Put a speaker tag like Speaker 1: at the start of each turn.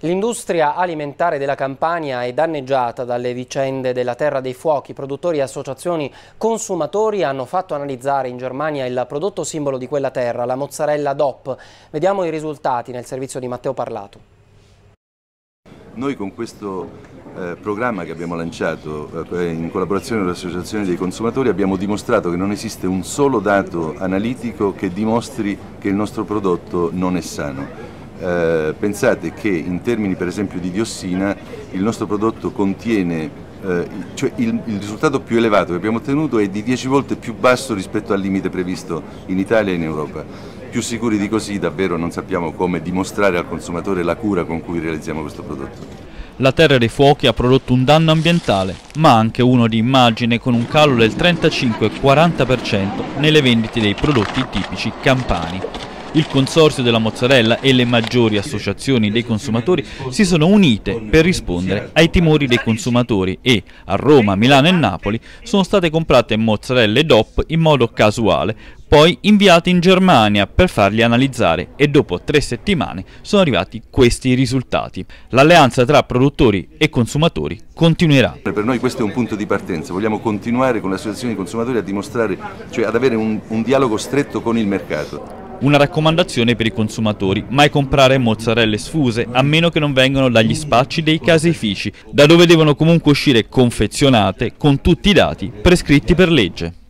Speaker 1: L'industria alimentare della Campania è danneggiata dalle vicende della Terra dei Fuochi. Produttori e associazioni consumatori hanno fatto analizzare in Germania il prodotto simbolo di quella terra, la mozzarella DOP. Vediamo i risultati nel servizio di Matteo Parlato.
Speaker 2: Noi con questo eh, programma che abbiamo lanciato eh, in collaborazione con le associazioni dei consumatori abbiamo dimostrato che non esiste un solo dato analitico che dimostri che il nostro prodotto non è sano eh, pensate che in termini per esempio di diossina il nostro prodotto contiene, eh, cioè il, il, risultato più elevato che abbiamo ottenuto è di 10 volte più basso rispetto al limite previsto in Italia e in Europa. Più sicuri di così davvero non sappiamo come dimostrare al consumatore la cura con cui realizziamo questo prodotto.
Speaker 3: La Terra dei Fuochi ha prodotto un danno ambientale, ma anche uno di immagine con un calo del 35-40% nelle vendite dei prodotti tipici campani. Il consorzio della mozzarella e le maggiori associazioni dei consumatori si sono unite per rispondere ai timori dei consumatori e a Roma, Milano e Napoli sono state comprate mozzarelle DOP in modo casuale, poi inviate in Germania per farli analizzare e dopo tre settimane sono arrivati questi risultati. L'alleanza tra produttori e consumatori continuerà.
Speaker 2: Per noi questo è un punto di partenza, vogliamo continuare con le associazioni dei consumatori a dimostrare, cioè ad avere un, un dialogo stretto con il mercato.
Speaker 3: Una raccomandazione per i consumatori, mai comprare mozzarelle sfuse a meno che non vengano dagli spacci dei caseifici, da dove devono comunque uscire confezionate con tutti i dati prescritti per legge.